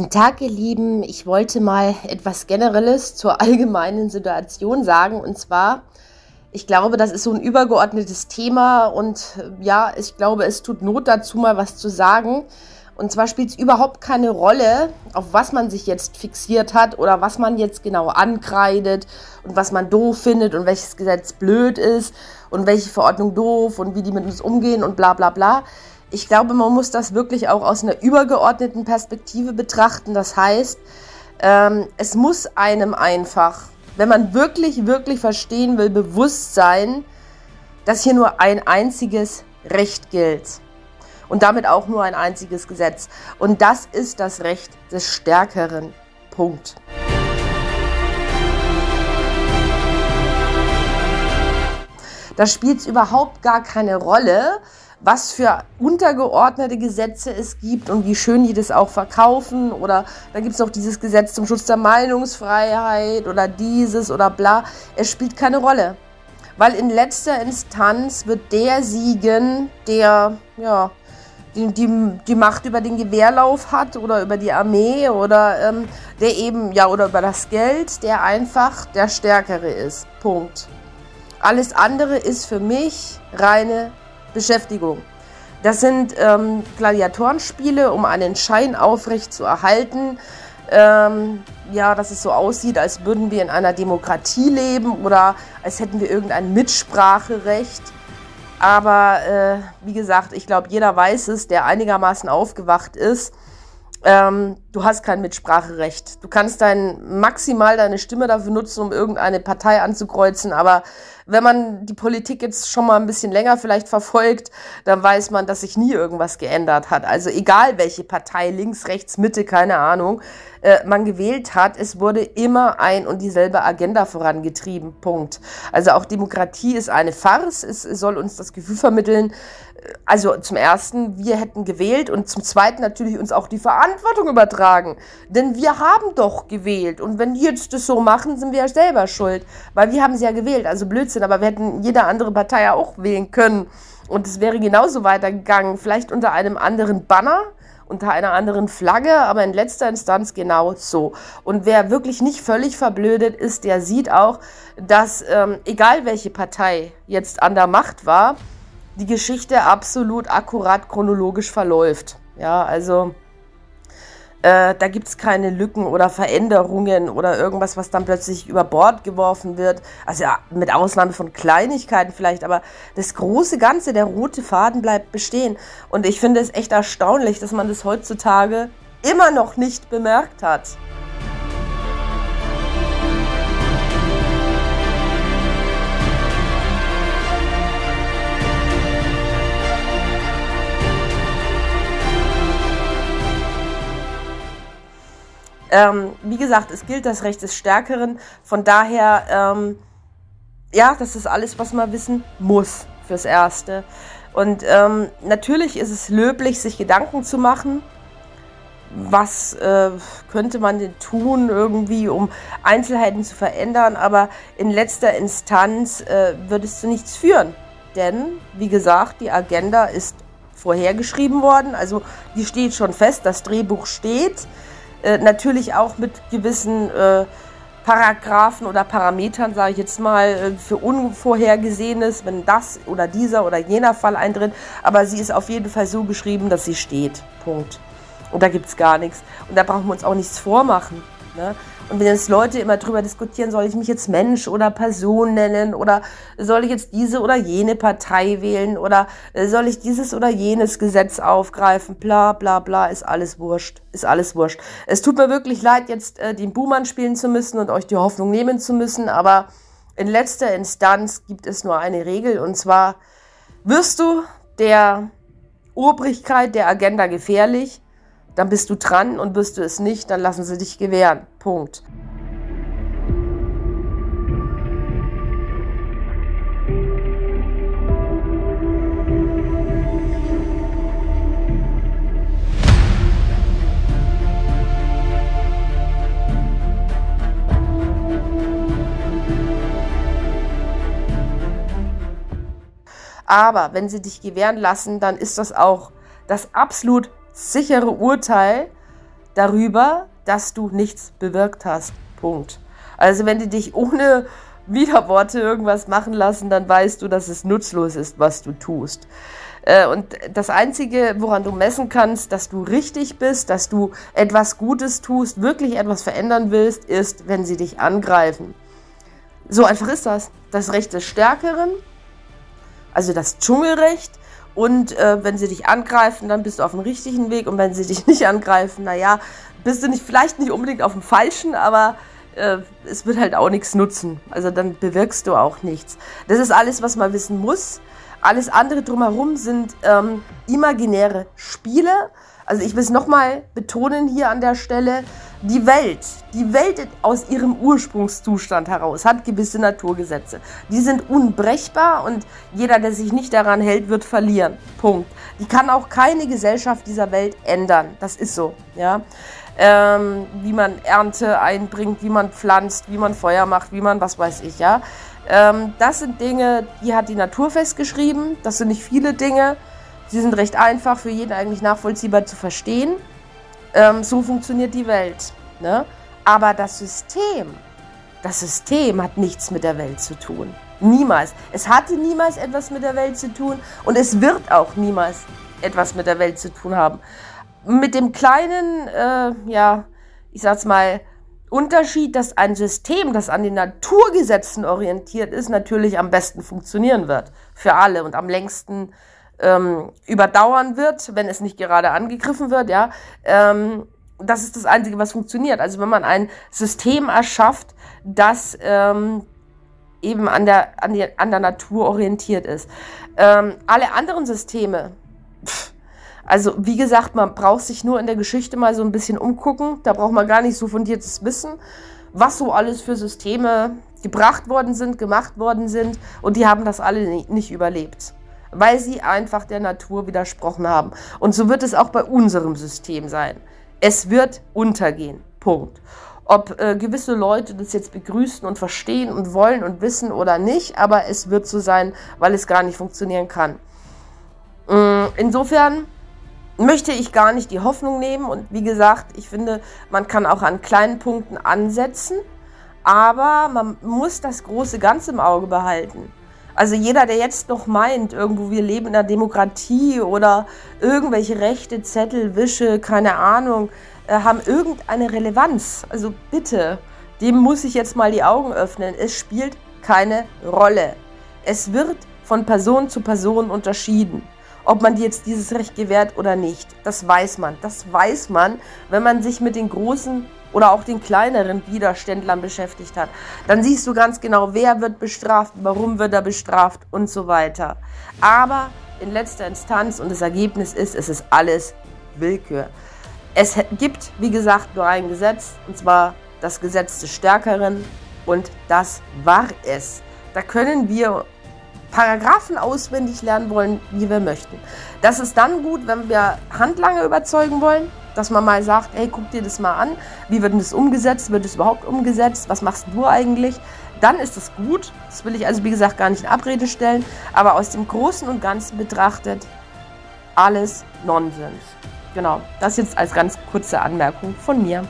Guten Tag, ihr Lieben. Ich wollte mal etwas Generelles zur allgemeinen Situation sagen. Und zwar, ich glaube, das ist so ein übergeordnetes Thema. Und ja, ich glaube, es tut Not dazu, mal was zu sagen. Und zwar spielt es überhaupt keine Rolle, auf was man sich jetzt fixiert hat oder was man jetzt genau ankreidet und was man doof findet und welches Gesetz blöd ist und welche Verordnung doof und wie die mit uns umgehen und bla bla bla ich glaube, man muss das wirklich auch aus einer übergeordneten Perspektive betrachten. Das heißt, ähm, es muss einem einfach, wenn man wirklich, wirklich verstehen will, bewusst sein, dass hier nur ein einziges Recht gilt. Und damit auch nur ein einziges Gesetz. Und das ist das Recht des Stärkeren. Punkt. Da spielt es überhaupt gar keine Rolle, was für untergeordnete Gesetze es gibt und wie schön die das auch verkaufen. Oder da gibt es noch dieses Gesetz zum Schutz der Meinungsfreiheit oder dieses oder bla. Es spielt keine Rolle. Weil in letzter Instanz wird der siegen, der ja, die, die, die Macht über den Gewehrlauf hat oder über die Armee oder ähm, der eben, ja, oder über das Geld, der einfach der Stärkere ist. Punkt. Alles andere ist für mich reine Beschäftigung. Das sind ähm, Gladiatorenspiele, um einen Schein aufrecht zu erhalten. Ähm, ja, dass es so aussieht, als würden wir in einer Demokratie leben oder als hätten wir irgendein Mitspracherecht. Aber äh, wie gesagt, ich glaube, jeder weiß es, der einigermaßen aufgewacht ist. Ähm, du hast kein Mitspracherecht. Du kannst dein, maximal deine Stimme dafür nutzen, um irgendeine Partei anzukreuzen, aber wenn man die Politik jetzt schon mal ein bisschen länger vielleicht verfolgt, dann weiß man, dass sich nie irgendwas geändert hat. Also egal welche Partei, links, rechts, Mitte, keine Ahnung, äh, man gewählt hat, es wurde immer ein und dieselbe Agenda vorangetrieben. Punkt. Also auch Demokratie ist eine Farce. Es soll uns das Gefühl vermitteln, äh, also zum ersten, wir hätten gewählt und zum zweiten natürlich uns auch die Verantwortung übertragen. Denn wir haben doch gewählt und wenn die jetzt das so machen, sind wir ja selber schuld, weil wir haben sie ja gewählt. Also Blödsinn, aber wir hätten jede andere Partei ja auch wählen können und es wäre genauso weitergegangen, vielleicht unter einem anderen Banner unter einer anderen Flagge, aber in letzter Instanz genau so. Und wer wirklich nicht völlig verblödet ist, der sieht auch, dass ähm, egal welche Partei jetzt an der Macht war, die Geschichte absolut akkurat chronologisch verläuft. Ja, also äh, da gibt es keine Lücken oder Veränderungen oder irgendwas, was dann plötzlich über Bord geworfen wird. Also ja, mit Ausnahme von Kleinigkeiten vielleicht, aber das große Ganze, der rote Faden bleibt bestehen. Und ich finde es echt erstaunlich, dass man das heutzutage immer noch nicht bemerkt hat. Ähm, wie gesagt, es gilt das Recht des Stärkeren. Von daher, ähm, ja, das ist alles, was man wissen muss fürs Erste. Und ähm, natürlich ist es löblich, sich Gedanken zu machen. Was äh, könnte man denn tun, irgendwie, um Einzelheiten zu verändern? Aber in letzter Instanz äh, wird es zu nichts führen. Denn, wie gesagt, die Agenda ist vorhergeschrieben worden. Also die steht schon fest, das Drehbuch steht. Äh, natürlich auch mit gewissen äh, Paragraphen oder Parametern, sage ich jetzt mal, äh, für Unvorhergesehenes, wenn das oder dieser oder jener Fall eintritt. Aber sie ist auf jeden Fall so geschrieben, dass sie steht. Punkt. Und da gibt es gar nichts. Und da brauchen wir uns auch nichts vormachen. Ne? Und wenn jetzt Leute immer drüber diskutieren, soll ich mich jetzt Mensch oder Person nennen oder soll ich jetzt diese oder jene Partei wählen oder äh, soll ich dieses oder jenes Gesetz aufgreifen, bla bla bla, ist alles wurscht, ist alles wurscht. Es tut mir wirklich leid, jetzt äh, den Buhmann spielen zu müssen und euch die Hoffnung nehmen zu müssen, aber in letzter Instanz gibt es nur eine Regel und zwar wirst du der Obrigkeit der Agenda gefährlich, dann bist du dran und bist du es nicht, dann lassen sie dich gewähren. Punkt. Aber wenn sie dich gewähren lassen, dann ist das auch das absolut sichere Urteil, darüber, dass du nichts bewirkt hast. Punkt. Also wenn die dich ohne Widerworte irgendwas machen lassen, dann weißt du, dass es nutzlos ist, was du tust. Äh, und das Einzige, woran du messen kannst, dass du richtig bist, dass du etwas Gutes tust, wirklich etwas verändern willst, ist, wenn sie dich angreifen. So einfach ist das. Das Recht des Stärkeren, also das Dschungelrecht. Und äh, wenn sie dich angreifen, dann bist du auf dem richtigen Weg. Und wenn sie dich nicht angreifen, naja, bist du nicht, vielleicht nicht unbedingt auf dem falschen, aber äh, es wird halt auch nichts nutzen. Also dann bewirkst du auch nichts. Das ist alles, was man wissen muss. Alles andere drumherum sind ähm, imaginäre Spiele. Also ich will es nochmal betonen hier an der Stelle. Die Welt, die Welt aus ihrem Ursprungszustand heraus hat gewisse Naturgesetze. Die sind unbrechbar und jeder, der sich nicht daran hält, wird verlieren. Punkt. Die kann auch keine Gesellschaft dieser Welt ändern. Das ist so. Ja? Ähm, wie man Ernte einbringt, wie man pflanzt, wie man Feuer macht, wie man was weiß ich. Ja? Ähm, das sind Dinge, die hat die Natur festgeschrieben. Das sind nicht viele Dinge. Sie sind recht einfach für jeden eigentlich nachvollziehbar zu verstehen. Ähm, so funktioniert die Welt. Ne? Aber das System, das System hat nichts mit der Welt zu tun. Niemals. Es hatte niemals etwas mit der Welt zu tun und es wird auch niemals etwas mit der Welt zu tun haben. Mit dem kleinen, äh, ja, ich sag's mal, Unterschied, dass ein System, das an den Naturgesetzen orientiert ist, natürlich am besten funktionieren wird für alle und am längsten ähm, überdauern wird, wenn es nicht gerade angegriffen wird, ja. Ähm, das ist das Einzige, was funktioniert. Also wenn man ein System erschafft, das ähm, eben an der, an, die, an der Natur orientiert ist. Ähm, alle anderen Systeme, pff, also wie gesagt, man braucht sich nur in der Geschichte mal so ein bisschen umgucken. Da braucht man gar nicht so fundiertes Wissen, was so alles für Systeme gebracht worden sind, gemacht worden sind. Und die haben das alle nicht überlebt weil sie einfach der Natur widersprochen haben. Und so wird es auch bei unserem System sein. Es wird untergehen. Punkt. Ob äh, gewisse Leute das jetzt begrüßen und verstehen und wollen und wissen oder nicht, aber es wird so sein, weil es gar nicht funktionieren kann. Mm, insofern möchte ich gar nicht die Hoffnung nehmen und wie gesagt, ich finde, man kann auch an kleinen Punkten ansetzen, aber man muss das große Ganze im Auge behalten. Also jeder, der jetzt noch meint, irgendwo wir leben in einer Demokratie oder irgendwelche Rechte, Zettel, Wische, keine Ahnung, äh, haben irgendeine Relevanz. Also bitte, dem muss ich jetzt mal die Augen öffnen. Es spielt keine Rolle. Es wird von Person zu Person unterschieden. Ob man jetzt dieses Recht gewährt oder nicht, das weiß man. Das weiß man, wenn man sich mit den großen oder auch den kleineren Widerständlern beschäftigt hat, dann siehst du ganz genau, wer wird bestraft, warum wird er bestraft und so weiter. Aber in letzter Instanz und das Ergebnis ist, es ist alles Willkür. Es gibt, wie gesagt, nur ein Gesetz, und zwar das Gesetz des Stärkeren, und das war es. Da können wir Paragraphen auswendig lernen wollen, wie wir möchten. Das ist dann gut, wenn wir Handlanger überzeugen wollen, dass man mal sagt, hey, guck dir das mal an, wie wird denn das umgesetzt, wird es überhaupt umgesetzt, was machst du eigentlich? Dann ist es gut, das will ich also wie gesagt gar nicht in Abrede stellen, aber aus dem Großen und Ganzen betrachtet, alles Nonsens. Genau, das jetzt als ganz kurze Anmerkung von mir.